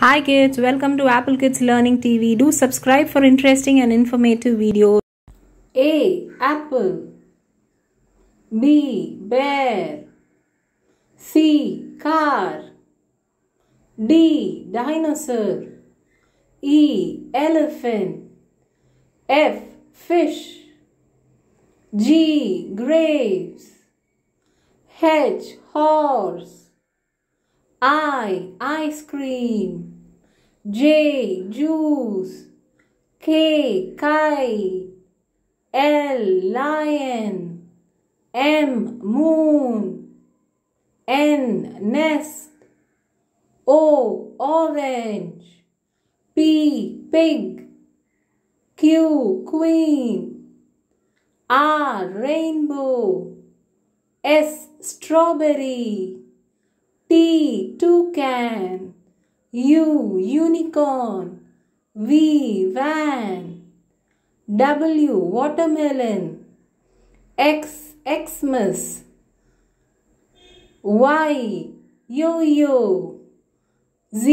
Hi kids, welcome to Apple Kids Learning TV. Do subscribe for interesting and informative videos. A. Apple B. Bear C. Car D. Dinosaur E. Elephant F. Fish G. Grapes H. Horse I. Ice cream J. Juice K. Kite L. Lion M. Moon N. Nest O. Orange P. Pig Q. Queen R. Rainbow S. Strawberry T. Toucan U. Unicorn V. Van W. Watermelon X. Xmas Y. Yo-yo Z.